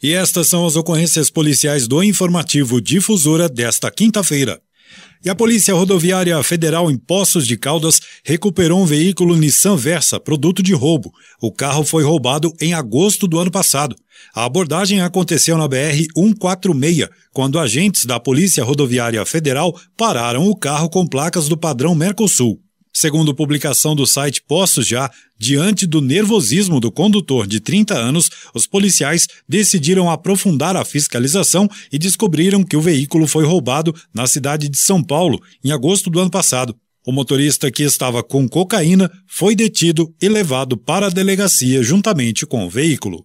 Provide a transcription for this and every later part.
E estas são as ocorrências policiais do informativo Difusora desta quinta-feira. E a Polícia Rodoviária Federal em Poços de Caldas recuperou um veículo Nissan Versa, produto de roubo. O carro foi roubado em agosto do ano passado. A abordagem aconteceu na BR 146, quando agentes da Polícia Rodoviária Federal pararam o carro com placas do padrão Mercosul. Segundo publicação do site Poços Já, diante do nervosismo do condutor de 30 anos, os policiais decidiram aprofundar a fiscalização e descobriram que o veículo foi roubado na cidade de São Paulo em agosto do ano passado. O motorista que estava com cocaína foi detido e levado para a delegacia juntamente com o veículo.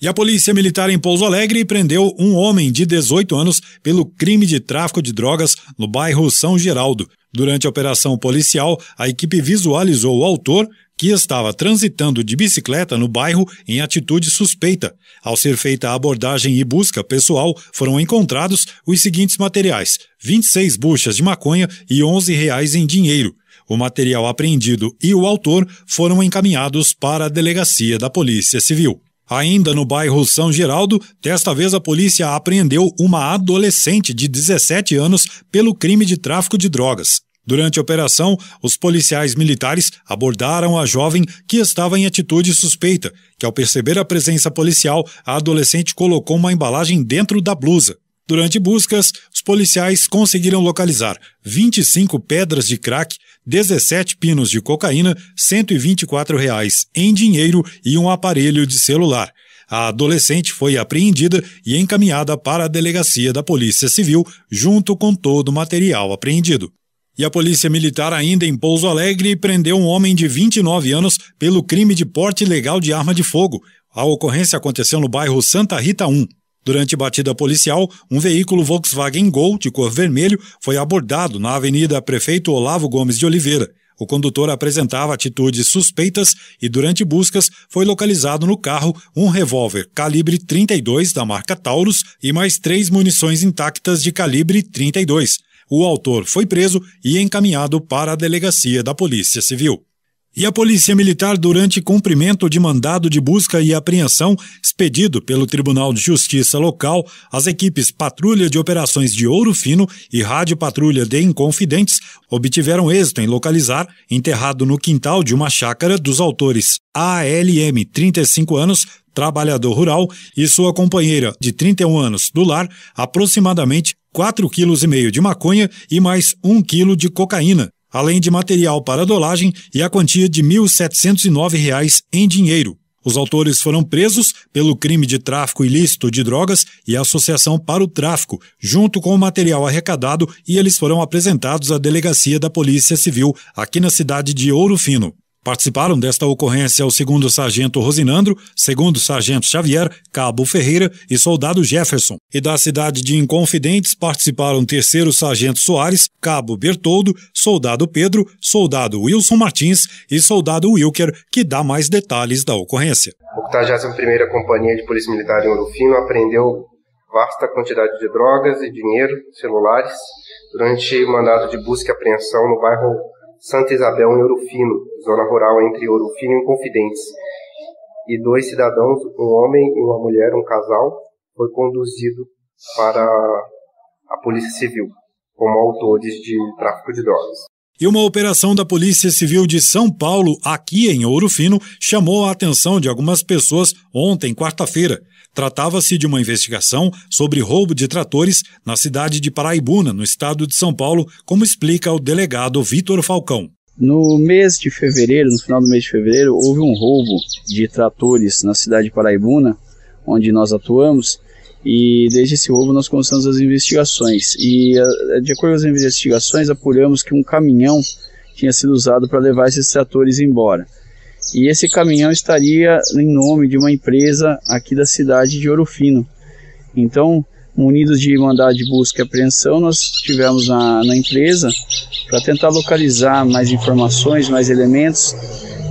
E a Polícia Militar em Pouso Alegre prendeu um homem de 18 anos pelo crime de tráfico de drogas no bairro São Geraldo. Durante a operação policial, a equipe visualizou o autor, que estava transitando de bicicleta no bairro em atitude suspeita. Ao ser feita a abordagem e busca pessoal, foram encontrados os seguintes materiais: 26 buchas de maconha e 11 reais em dinheiro. O material apreendido e o autor foram encaminhados para a delegacia da Polícia Civil. Ainda no bairro São Geraldo, desta vez a polícia apreendeu uma adolescente de 17 anos pelo crime de tráfico de drogas. Durante a operação, os policiais militares abordaram a jovem que estava em atitude suspeita, que ao perceber a presença policial, a adolescente colocou uma embalagem dentro da blusa. Durante buscas, os policiais conseguiram localizar 25 pedras de crack, 17 pinos de cocaína, 124 reais em dinheiro e um aparelho de celular. A adolescente foi apreendida e encaminhada para a delegacia da Polícia Civil, junto com todo o material apreendido. E a Polícia Militar, ainda em Pouso Alegre, prendeu um homem de 29 anos pelo crime de porte ilegal de arma de fogo. A ocorrência aconteceu no bairro Santa Rita 1. Durante batida policial, um veículo Volkswagen Gol de cor vermelho foi abordado na Avenida Prefeito Olavo Gomes de Oliveira. O condutor apresentava atitudes suspeitas e, durante buscas, foi localizado no carro um revólver calibre 32 da marca Taurus e mais três munições intactas de calibre 32. O autor foi preso e encaminhado para a delegacia da Polícia Civil. E a Polícia Militar, durante cumprimento de mandado de busca e apreensão expedido pelo Tribunal de Justiça local, as equipes Patrulha de Operações de Ouro Fino e Rádio Patrulha de Inconfidentes obtiveram êxito em localizar, enterrado no quintal de uma chácara dos autores ALM, 35 anos, trabalhador rural, e sua companheira de 31 anos do lar, aproximadamente 4,5 kg de maconha e mais 1 kg de cocaína, além de material para dolagem e a quantia de R$ 1.709 em dinheiro. Os autores foram presos pelo crime de tráfico ilícito de drogas e associação para o tráfico, junto com o material arrecadado, e eles foram apresentados à delegacia da Polícia Civil aqui na cidade de Ouro Fino. Participaram desta ocorrência o segundo sargento Rosinandro, segundo sargento Xavier, cabo Ferreira e soldado Jefferson. E da cidade de Inconfidentes participaram terceiro sargento Soares, cabo Bertoldo, soldado Pedro, soldado Wilson Martins e soldado Wilker, que dá mais detalhes da ocorrência. A 81ª Companhia de Polícia Militar em Ouro Fino apreendeu vasta quantidade de drogas e dinheiro, celulares, durante mandado de busca e apreensão no bairro Santa Isabel em Ouro Fino, zona rural entre Ouro Fino e Confidentes. E dois cidadãos, um homem e uma mulher, um casal, foi conduzido para a Polícia Civil como autores de tráfico de drogas. E uma operação da Polícia Civil de São Paulo, aqui em Ouro Fino, chamou a atenção de algumas pessoas ontem, quarta-feira. Tratava-se de uma investigação sobre roubo de tratores na cidade de Paraibuna, no estado de São Paulo, como explica o delegado Vitor Falcão. No mês de fevereiro, no final do mês de fevereiro, houve um roubo de tratores na cidade de Paraibuna, onde nós atuamos, e desde esse roubo nós começamos as investigações. E eh, de acordo com as investigações, apuramos que um caminhão tinha sido usado para levar esses tratores embora. E esse caminhão estaria em nome de uma empresa aqui da cidade de Ouro Fino. Então, munidos de mandado de busca e apreensão, nós tivemos na, na empresa para tentar localizar mais informações, mais elementos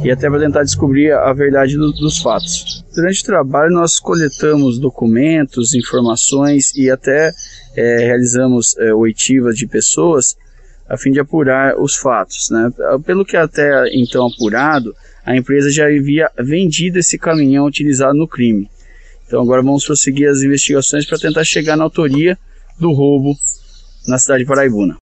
e até para tentar descobrir a verdade do, dos fatos. Durante o trabalho, nós coletamos documentos, informações e até é, realizamos é, oitivas de pessoas a fim de apurar os fatos. Né? Pelo que até então apurado, a empresa já havia vendido esse caminhão utilizado no crime. Então agora vamos prosseguir as investigações para tentar chegar na autoria do roubo na cidade de Paraibuna.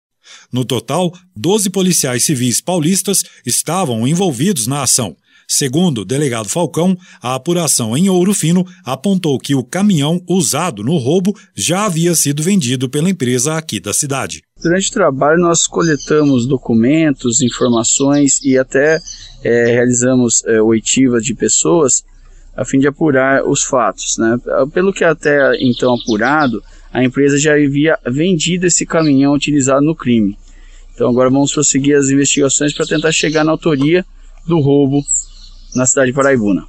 No total, 12 policiais civis paulistas estavam envolvidos na ação. Segundo o delegado Falcão, a apuração em Ouro Fino apontou que o caminhão usado no roubo já havia sido vendido pela empresa aqui da cidade. Durante o trabalho, nós coletamos documentos, informações e até é, realizamos é, oitivas de pessoas a fim de apurar os fatos. Né? Pelo que até então apurado, a empresa já havia vendido esse caminhão utilizado no crime. Então agora vamos prosseguir as investigações para tentar chegar na autoria do roubo na cidade de Paraibuna.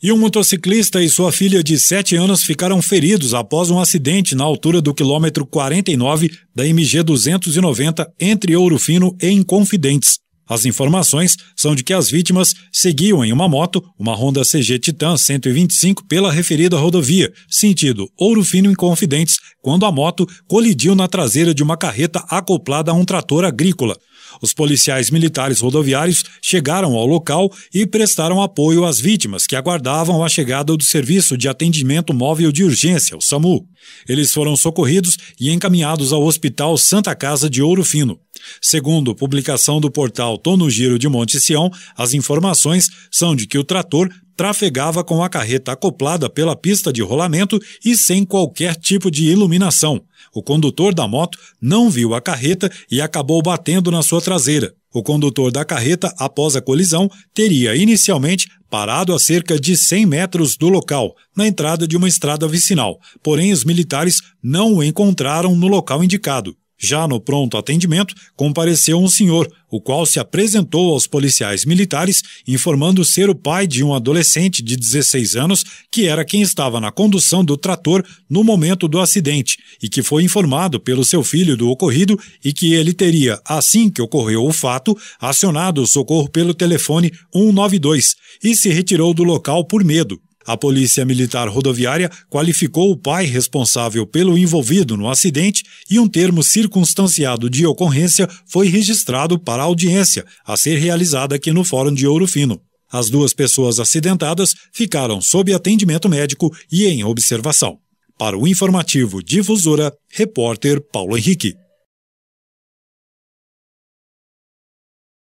E um motociclista e sua filha de 7 anos ficaram feridos após um acidente na altura do quilômetro 49 da MG 290 entre Ouro Fino e Inconfidentes. As informações são de que as vítimas seguiam em uma moto, uma Honda CG Titan 125, pela referida rodovia, sentido Ouro Fino em Confidentes, quando a moto colidiu na traseira de uma carreta acoplada a um trator agrícola. Os policiais militares rodoviários chegaram ao local e prestaram apoio às vítimas que aguardavam a chegada do Serviço de Atendimento Móvel de Urgência, o SAMU. Eles foram socorridos e encaminhados ao Hospital Santa Casa de Ouro Fino. Segundo publicação do portal Tô no Giro de Monte Sião, as informações são de que o trator trafegava com a carreta acoplada pela pista de rolamento e sem qualquer tipo de iluminação. O condutor da moto não viu a carreta e acabou batendo na sua traseira. O condutor da carreta, após a colisão, teria inicialmente parado a cerca de 100 metros do local, na entrada de uma estrada vicinal, porém os militares não o encontraram no local indicado. Já no pronto atendimento, compareceu um senhor, o qual se apresentou aos policiais militares, informando ser o pai de um adolescente de 16 anos, que era quem estava na condução do trator no momento do acidente, e que foi informado pelo seu filho do ocorrido e que ele teria, assim que ocorreu o fato, acionado o socorro pelo telefone 192 e se retirou do local por medo. A Polícia Militar Rodoviária qualificou o pai responsável pelo envolvido no acidente e um termo circunstanciado de ocorrência foi registrado para a audiência a ser realizada aqui no Fórum de Ouro Fino. As duas pessoas acidentadas ficaram sob atendimento médico e em observação. Para o informativo Difusora, repórter Paulo Henrique.